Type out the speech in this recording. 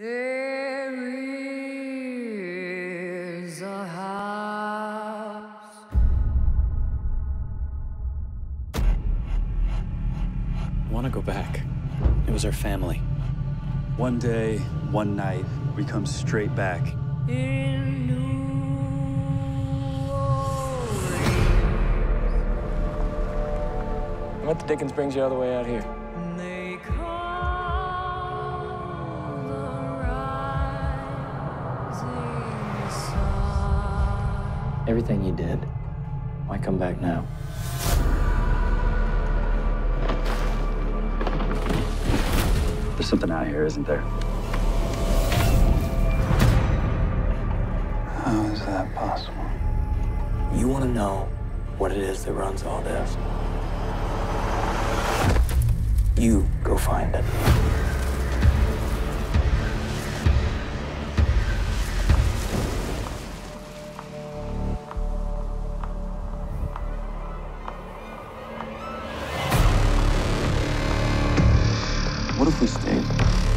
There is a house. I want to go back. It was our family. One day, one night, we come straight back. In New What the Dickens brings you all the way out here? Everything you did. Why come back now? There's something out here, isn't there? How is that possible? You want to know what it is that runs all this? You go find it. if we stayed?